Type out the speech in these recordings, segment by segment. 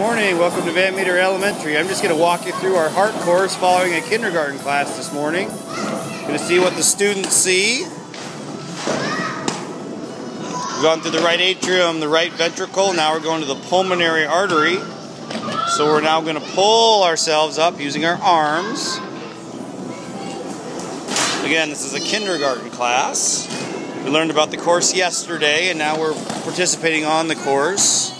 morning. Welcome to Van Meter Elementary. I'm just going to walk you through our heart course following a kindergarten class this morning. Going to see what the students see. We've gone through the right atrium, the right ventricle. Now we're going to the pulmonary artery. So we're now going to pull ourselves up using our arms. Again, this is a kindergarten class. We learned about the course yesterday, and now we're participating on the course.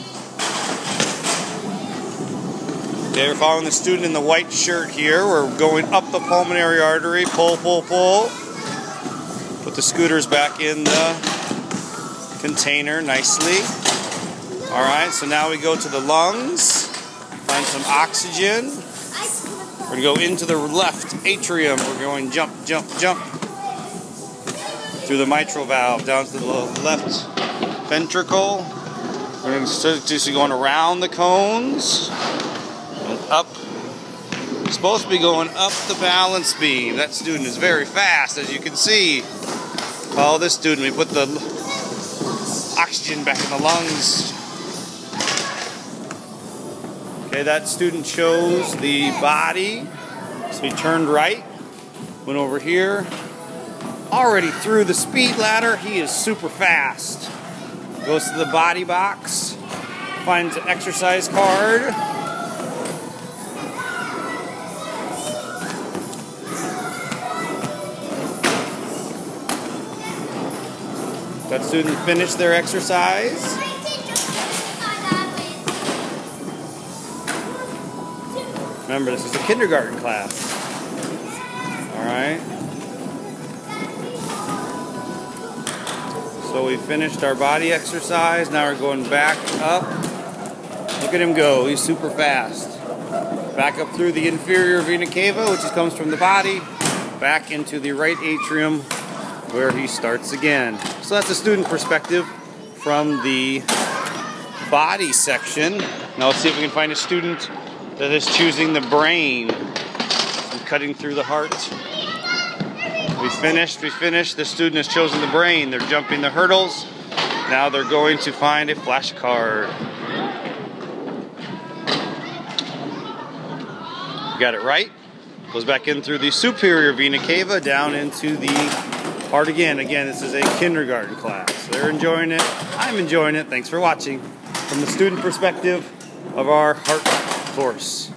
Okay, we're following the student in the white shirt here. We're going up the pulmonary artery, pull, pull, pull. Put the scooters back in the container nicely. All right, so now we go to the lungs, find some oxygen. We're going to go into the left atrium. We're going jump, jump, jump through the mitral valve down to the left ventricle. We're going to just going around the cones up. Supposed to be going up the balance beam. That student is very fast, as you can see. Follow this student. We put the oxygen back in the lungs. Okay, that student chose the body. So he turned right, went over here. Already through the speed ladder. He is super fast. Goes to the body box, finds an exercise card. That student finished their exercise. Remember, this is a kindergarten class. All right. So we finished our body exercise. Now we're going back up. Look at him go. He's super fast. Back up through the inferior vena cava, which comes from the body, back into the right atrium where he starts again. So that's a student perspective from the body section. Now let's see if we can find a student that is choosing the brain and cutting through the heart. We finished, we finished. The student has chosen the brain. They're jumping the hurdles. Now they're going to find a flashcard. Got it right. Goes back in through the superior vena cava down into the Hard again. Again, this is a kindergarten class. They're enjoying it. I'm enjoying it. Thanks for watching from the student perspective of our heart course.